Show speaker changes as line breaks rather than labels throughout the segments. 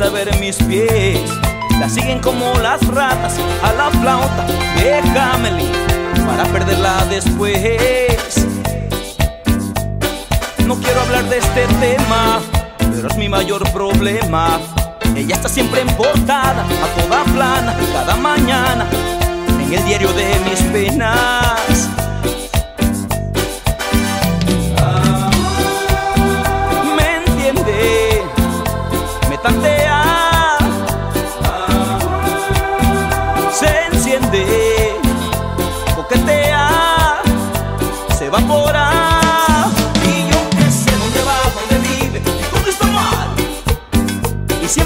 a ver mis pies. La siguen como las ratas a la flauta. Déjamele para perderla después. No quiero hablar de este tema, pero es mi mayor problema. Ella está siempre en portada, a toda plana, cada mañana, en el diario de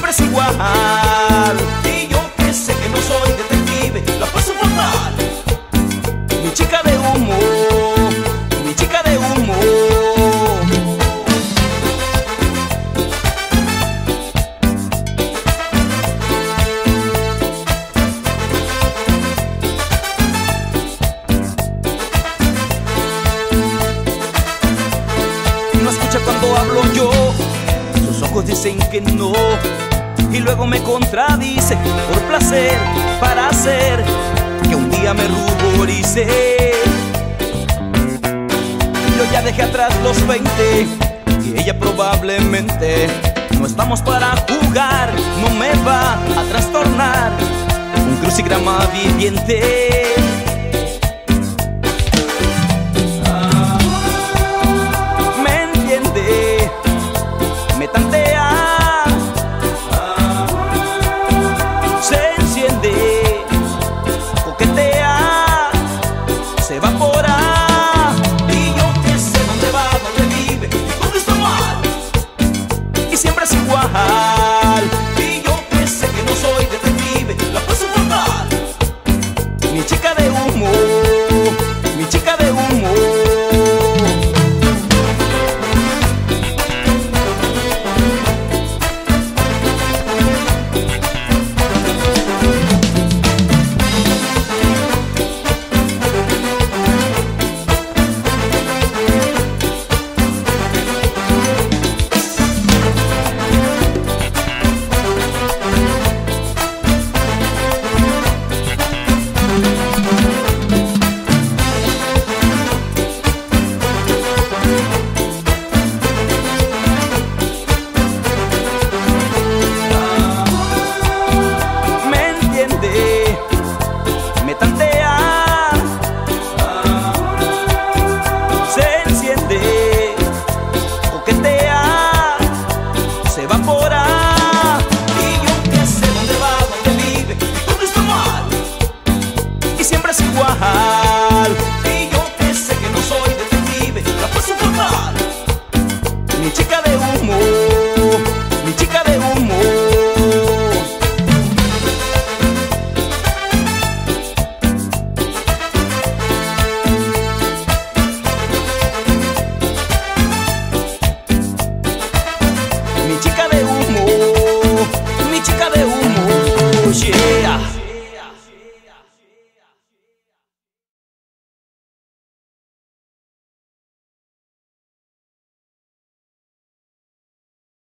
siempre es igual. Y yo que sé que no soy detective, la paso fatal. Mi chica de humo, mi chica de humo. No escucha cuando hablo yo, sus ojos dicen que no. Y luego me contradice por placer, para hacer que un día me ruborice. Yo ya dejé atrás los 20 y ella probablemente no estamos para jugar, no me va a trastornar un crucigrama viviente. siempre es igual.